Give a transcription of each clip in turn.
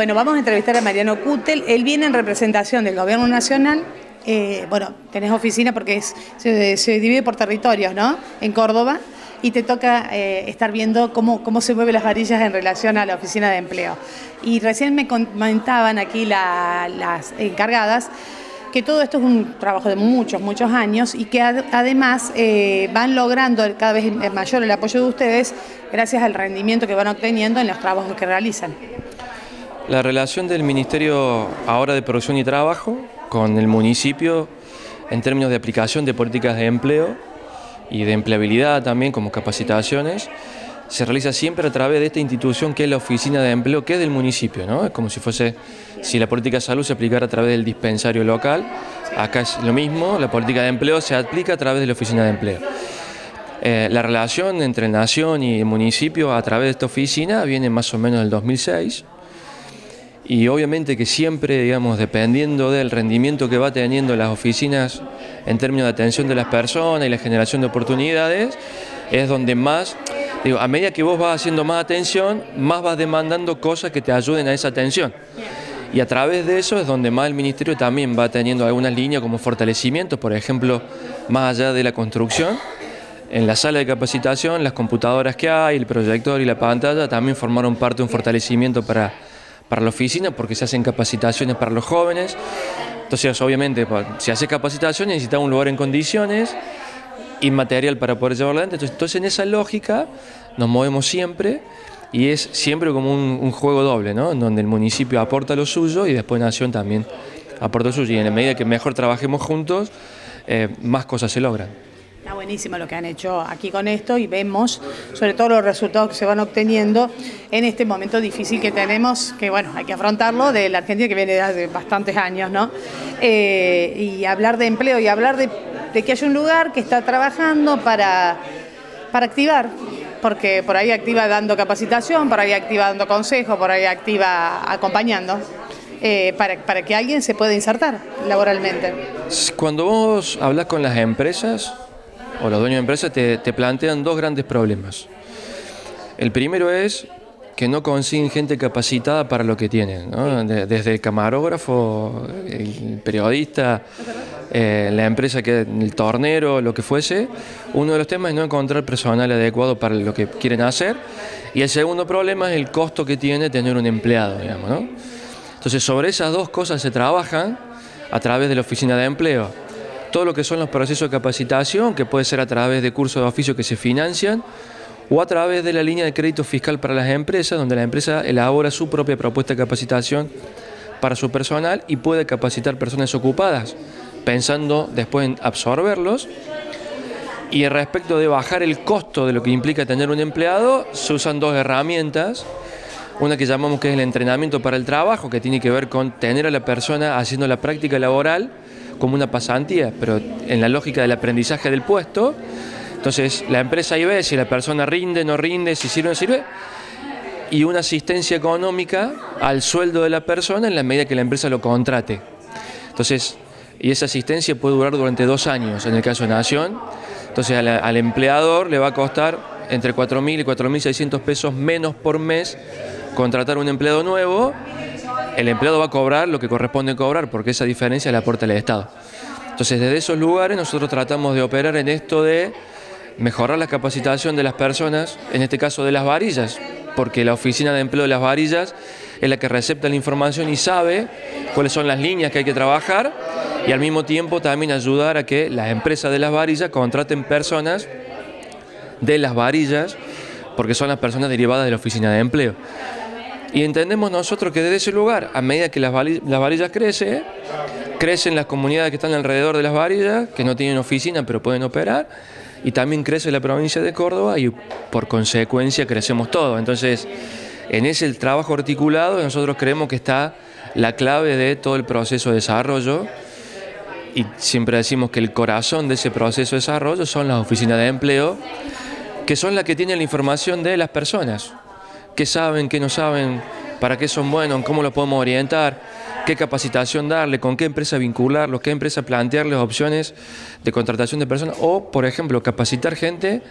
Bueno, vamos a entrevistar a Mariano Cutel. Él viene en representación del Gobierno Nacional. Eh, bueno, tenés oficina porque se, divide por territorios, ¿no? En Córdoba. Y te toca eh, estar viendo cómo, cómo se mueven las varillas en relación a la oficina de empleo. Y recién me comentaban aquí las encargadas que todo esto es un trabajo de muchos, muchos años y que además eh, van logrando cada vez mayor el apoyo de ustedes gracias al rendimiento que van obteniendo en los trabajos que realizan. La relación del Ministerio ahora de Producción y Trabajo con el municipio en términos de aplicación de políticas de empleo y de empleabilidad también como capacitaciones se realiza siempre a través de esta institución que es la oficina de empleo, que es del municipio, ¿no? Es como si fuese, si la política de salud se aplicara a través del dispensario local, acá es lo mismo, la política de empleo se aplica a través de la oficina de empleo. Eh, la relación entre Nación y municipio a través de esta oficina viene más o menos del 2006 y obviamente que siempre, digamos, dependiendo del rendimiento que va teniendo las oficinas en términos de atención de las personas y la generación de oportunidades, es donde más Digo, a medida que vos vas haciendo más atención, más vas demandando cosas que te ayuden a esa atención. Y a través de eso es donde más el Ministerio también va teniendo algunas líneas como fortalecimientos, por ejemplo, más allá de la construcción, en la sala de capacitación, las computadoras que hay, el proyector y la pantalla también formaron parte de un fortalecimiento para, para la oficina porque se hacen capacitaciones para los jóvenes. Entonces, obviamente, si hace capacitación necesita un lugar en condiciones y material para poder llevarlo adelante. Entonces, en esa lógica nos movemos siempre y es siempre como un, juego doble, ¿no? En donde el municipio aporta lo suyo y después Nación también aporta lo suyo. Y en la medida que mejor trabajemos juntos, eh, más cosas se logran. Está buenísimo lo que han hecho aquí con esto y vemos sobre todo los resultados que se van obteniendo en este momento difícil que tenemos, que bueno, hay que afrontarlo, de la Argentina que viene de hace bastantes años, ¿no? Eh, y hablar de empleo y hablar de que haya un lugar que está trabajando para, para activar, porque por ahí activa dando capacitación, por ahí activa dando consejo, por ahí activa acompañando. Eh, para, que alguien se pueda insertar laboralmente. Cuando vos hablas con las empresas o los dueños de empresas te, te plantean dos grandes problemas. El primero es que no consiguen gente capacitada para lo que tienen, desde el camarógrafo, el periodista, eh, la empresa que el tornero, lo que fuese. Uno de los temas es no encontrar personal adecuado para lo que quieren hacer. Y el segundo problema es el costo que tiene tener un empleado, digamos, ¿no? Entonces, sobre esas dos cosas se trabajan a través de la oficina de empleo. Todo lo que son los procesos de capacitación, que puede ser a través de cursos de oficio que se financian, o a través de la línea de crédito fiscal para las empresas, donde la empresa elabora su propia propuesta de capacitación para su personal y puede capacitar personas ocupadas, pensando después en absorberlos. Y respecto de bajar el costo de lo que implica tener un empleado, se usan dos herramientas. Una que llamamos que es el entrenamiento para el trabajo, que tiene que ver con tener a la persona haciendo la práctica laboral como una pasantía, pero en la lógica del aprendizaje del puesto entonces, la empresa ahí ve si la persona rinde, no rinde, si sirve o no sirve, y una asistencia económica al sueldo de la persona en la medida que la empresa lo contrate. Entonces, y esa asistencia puede durar durante dos años en el caso de Nación. Entonces, al, empleador le va a costar entre 4.000 y 4.600 pesos menos por mes contratar un empleado nuevo. El empleado va a cobrar lo que corresponde cobrar porque esa diferencia la aporta el Estado. Entonces, desde esos lugares nosotros tratamos de operar en esto de mejorar la capacitación de las personas, en este caso de las varillas, porque la oficina de empleo de las varillas es la que recepta la información y sabe cuáles son las líneas que hay que trabajar y al mismo tiempo también ayudar a que las empresas de las varillas contraten personas de las varillas, porque son las personas derivadas de la oficina de empleo. Y entendemos nosotros que desde ese lugar, a medida que las varillas crecen, crecen las comunidades que están alrededor de las varillas, que no tienen oficina pero pueden operar, y también crece la provincia de Córdoba y por consecuencia crecemos todos. Entonces, en ese trabajo articulado nosotros creemos que está la clave de todo el proceso de desarrollo y siempre decimos que el corazón de ese proceso de desarrollo son las oficinas de empleo, que son las que tienen la información de las personas, qué saben, qué no saben, para qué son buenos, cómo lo podemos orientar qué capacitación darle, con qué empresa vincularlos, qué empresa plantearles opciones de contratación de personas o, por ejemplo, capacitar gente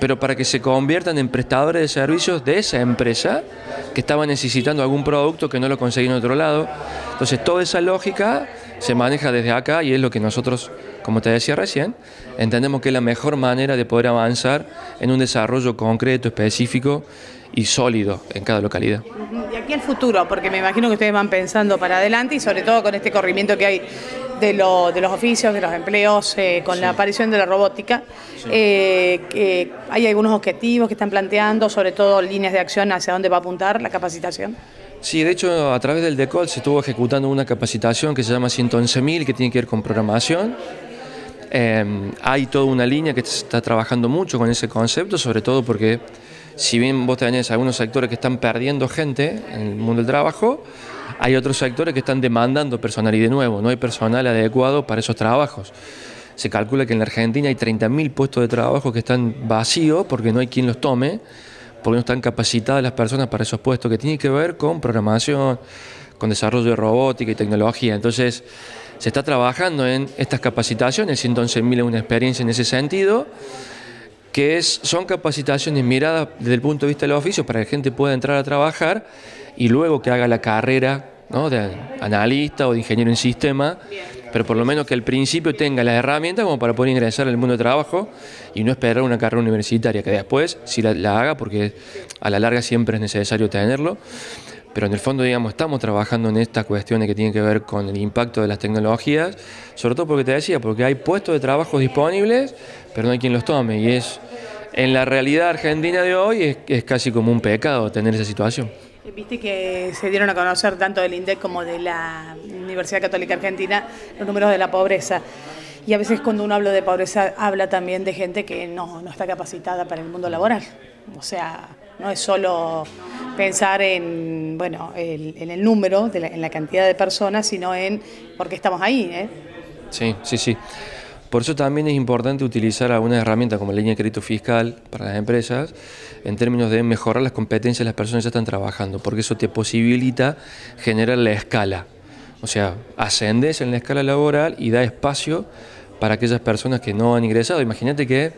pero para que se conviertan en prestadores de servicios de esa empresa que estaba necesitando algún producto que no lo conseguía en otro lado. Entonces, toda esa lógica se maneja desde acá y es lo que nosotros, como te decía recién, entendemos que es la mejor manera de poder avanzar en un desarrollo concreto, específico y sólido en cada localidad. Y aquí el futuro, porque me imagino que ustedes van pensando para adelante y sobre todo con este corrimiento que hay de, de los oficios, de los empleos, eh, con la aparición de la robótica. Eh, ¿Hay algunos objetivos que están planteando, sobre todo líneas de acción hacia dónde va a apuntar la capacitación? Sí, de hecho, a través del DECOL se estuvo ejecutando una capacitación que se llama 111.000, que tiene que ver con programación. Em, hay toda una línea que está trabajando mucho con ese concepto, sobre todo porque si bien vos tenés algunos sectores que están perdiendo gente en el mundo del trabajo, hay otros sectores que están demandando personal y de nuevo, no hay personal adecuado para esos trabajos. Se calcula que en la Argentina hay 30.000 puestos de trabajo que están vacíos porque no hay quien los tome, porque no están capacitadas las personas para esos puestos, que tienen que ver con programación, con desarrollo de robótica y tecnología. Entonces, se está trabajando en estas capacitaciones, 111.000 es una experiencia en ese sentido que es, son capacitaciones miradas desde el punto de vista del oficio para que la gente pueda entrar a trabajar y luego que haga la carrera de analista o de ingeniero en sistema, pero por lo menos que al principio tenga las herramientas como para poder ingresar al mundo de trabajo y no esperar una carrera universitaria, que después sí la, la haga porque a la larga siempre es necesario tenerlo pero en el fondo, digamos, estamos trabajando en estas cuestiones que tienen que ver con el impacto de las tecnologías, sobre todo porque te decía, porque hay puestos de trabajo disponibles, pero no hay quien los tome, y es, en la realidad argentina de hoy, es, casi como un pecado tener esa situación. Viste que se dieron a conocer tanto del INDEC como de la Universidad Católica Argentina los números de la pobreza. Y a veces cuando uno habla de pobreza, habla también de gente que no, no está capacitada para el mundo laboral. O sea, no es solo pensar en, bueno, en el número, en la cantidad de personas, sino en por qué estamos ahí. ¿eh? Sí, sí, sí. Por eso también es importante utilizar alguna herramienta como la línea de crédito fiscal para las empresas en términos de mejorar las competencias de las personas que ya están trabajando, porque eso te posibilita generar la escala. O sea, ascendes en la escala laboral y da espacio para aquellas personas que no han ingresado. Imagínate que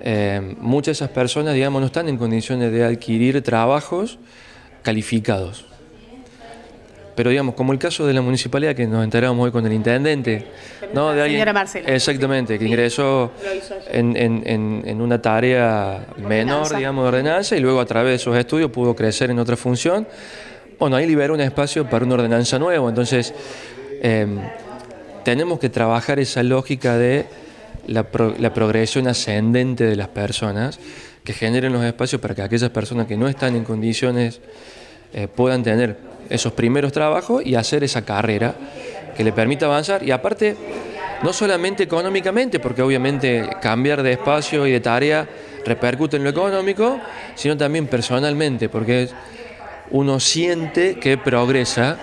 eh, muchas de esas personas, digamos, no están en condiciones de adquirir trabajos calificados. Pero digamos, como el caso de la municipalidad que nos enteramos hoy con el intendente, ¿no? De alguien, Marcela. Exactamente, que ingresó en, una tarea menor, digamos, de ordenanza y luego a través de sus estudios pudo crecer en otra función. Bueno, ahí liberó un espacio para una ordenanza nueva. Entonces, eh, tenemos que trabajar esa lógica de la, progresión ascendente de las personas, que generen los espacios para que aquellas personas que no están en condiciones eh, puedan tener esos primeros trabajos y hacer esa carrera que le permita avanzar. Y aparte, no solamente económicamente, porque obviamente cambiar de espacio y de tarea repercute en lo económico, sino también personalmente, porque uno siente que progresa,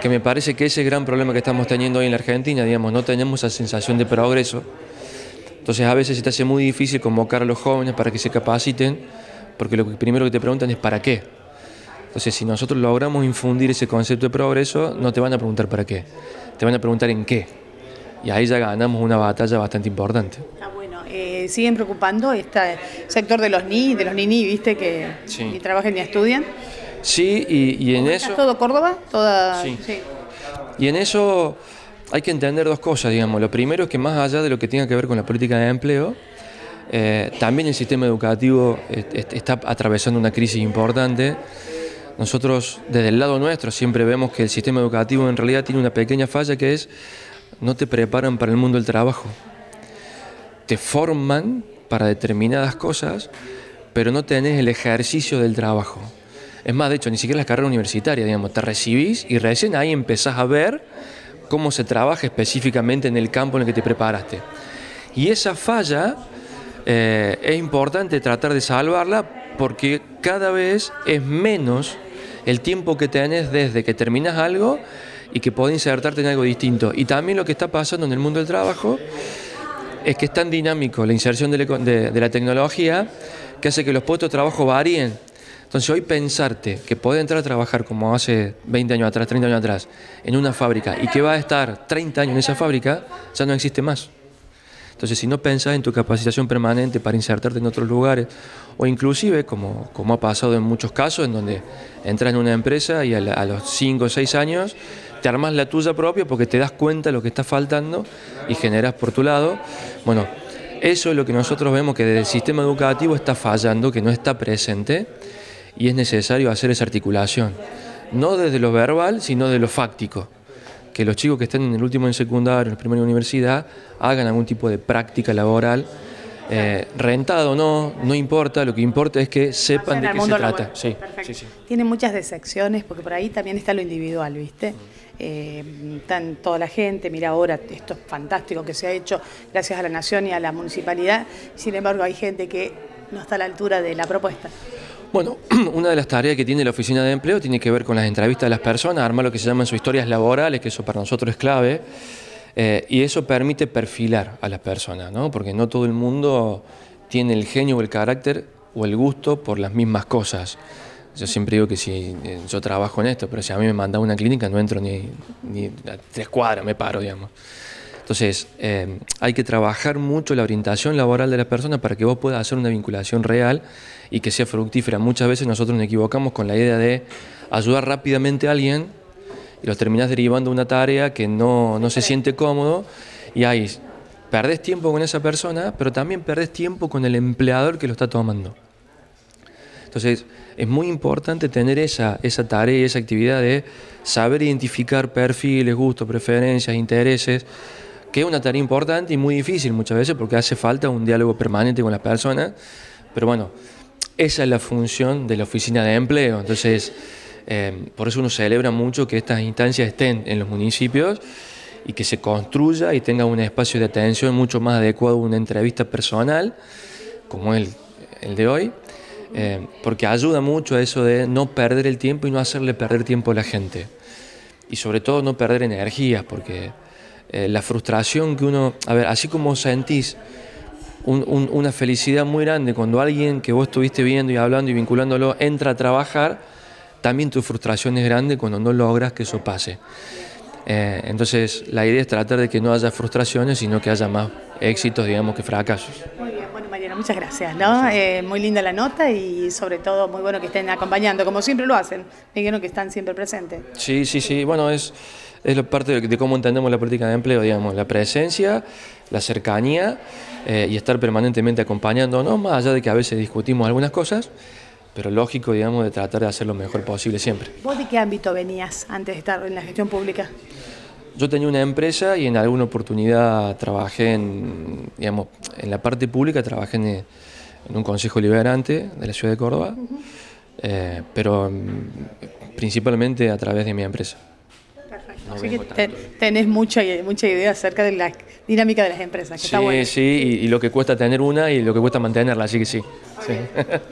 que me parece que ese gran problema que estamos teniendo hoy en la Argentina, digamos, no tenemos esa sensación de progreso entonces a veces se te hace muy difícil convocar a los jóvenes para que se capaciten, porque lo primero que te preguntan es ¿para qué? Entonces si nosotros logramos infundir ese concepto de progreso, no te van a preguntar para qué, te van a preguntar en qué. Y ahí ya ganamos una batalla bastante importante. Ah, bueno. Eh, ¿Siguen preocupando este sector de los ni, de los nini, viste, que ni trabajan ni estudian? Sí, y, en eso... ¿Todo Córdoba? Toda... sí. Y en eso hay que entender dos cosas, digamos. Lo primero es que más allá de lo que tenga que ver con la política de empleo, eh, también el sistema educativo está atravesando una crisis importante. Nosotros, desde el lado nuestro, siempre vemos que el sistema educativo en realidad tiene una pequeña falla que es no te preparan para el mundo del trabajo. Te forman para determinadas cosas, pero no tenés el ejercicio del trabajo. Es más, de hecho, ni siquiera la carrera universitaria, digamos, te recibís y recién ahí empezás a ver cómo se trabaja específicamente en el campo en el que te preparaste. Y esa falla eh, es importante tratar de salvarla porque cada vez es menos el tiempo que tenés desde que terminas algo y que podés insertarte en algo distinto. Y también lo que está pasando en el mundo del trabajo es que es tan dinámico la inserción de la tecnología que hace que los puestos de trabajo varíen. Entonces hoy pensarte que puede entrar a trabajar como hace 20 años atrás, 30 años atrás, en una fábrica y que va a estar 30 años en esa fábrica, ya no existe más. Entonces, si no pensás en tu capacitación permanente para insertarte en otros lugares, o inclusive, como, como ha pasado en muchos casos, en donde entras en una empresa y a, a los 5 o 6 años te armas la tuya propia porque te das cuenta de lo que está faltando y generas por tu lado. Bueno, eso es lo que nosotros vemos que desde el sistema educativo está fallando, que no está presente y es necesario hacer esa articulación, no desde lo verbal, sino de lo fáctico que los chicos que estén en el último en secundario, en la primera universidad, hagan algún tipo de práctica laboral. Eh, rentado o no, no importa, lo que importa es que sepan de qué se trata. Sí, sí, Tiene muchas decepciones porque por ahí también está lo individual, ¿viste? Eh, están toda la gente, mira ahora esto es fantástico que se ha hecho gracias a la nación y a la municipalidad, sin embargo hay gente que no está a la altura de la propuesta. Bueno, una de las tareas que tiene la oficina de empleo tiene que ver con las entrevistas de las personas, armar lo que se llaman sus historias laborales, que eso para nosotros es clave, eh, y eso permite perfilar a las personas, ¿no? porque no todo el mundo tiene el genio o el carácter o el gusto por las mismas cosas. Yo siempre digo que si eh, yo trabajo en esto, pero si a mí me manda una clínica no entro ni, ni a tres cuadras, me paro, digamos. Entonces, eh, hay que trabajar mucho la orientación laboral de las personas para que vos puedas hacer una vinculación real y que sea fructífera. Muchas veces nosotros nos equivocamos con la idea de ayudar rápidamente a alguien y los terminás derivando una tarea que no, no se siente cómodo y ahí perdés tiempo con esa persona, pero también perdés tiempo con el empleador que lo está tomando. Entonces, es muy importante tener esa, esa tarea, esa actividad de saber identificar perfiles, gustos, preferencias, intereses, que es una tarea importante y muy difícil muchas veces porque hace falta un diálogo permanente con las personas, pero bueno, esa es la función de la oficina de empleo, entonces eh, por eso uno celebra mucho que estas instancias estén en los municipios y que se construya y tenga un espacio de atención mucho más adecuado a una entrevista personal, como el, el de hoy, eh, porque ayuda mucho a eso de no perder el tiempo y no hacerle perder tiempo a la gente. Y sobre todo no perder energías, porque eh, la frustración que uno, a ver, así como sentís una felicidad muy grande cuando alguien que vos estuviste viendo y hablando y vinculándolo entra a trabajar, también tu frustración es grande cuando no logras que eso pase. Eh, entonces, la idea es tratar de que no haya frustraciones, sino que haya más éxitos, digamos, que fracasos. Muy bien, bueno, Mariana, muchas gracias. ¿no? Eh, muy linda la nota y sobre todo muy bueno que estén acompañando, como siempre lo hacen. Me dijeron que están siempre presentes. Sí, sí, sí. Bueno, es es parte de, cómo entendemos la política de empleo, digamos, la presencia, la cercanía eh, y estar permanentemente acompañándonos, más allá de que a veces discutimos algunas cosas, pero lógico, digamos, de tratar de hacer lo mejor posible siempre. ¿Vos de qué ámbito venías antes de estar en la gestión pública? Yo tenía una empresa y en alguna oportunidad trabajé en, digamos, en la parte pública, trabajé en, un consejo liberante de la ciudad de Córdoba, eh, pero mm, principalmente a través de mi empresa. Así que tenés mucha, mucha idea acerca de la dinámica de las empresas. sí, sí, y, y, lo que cuesta tener una y lo que cuesta mantenerla, así que sí. sí.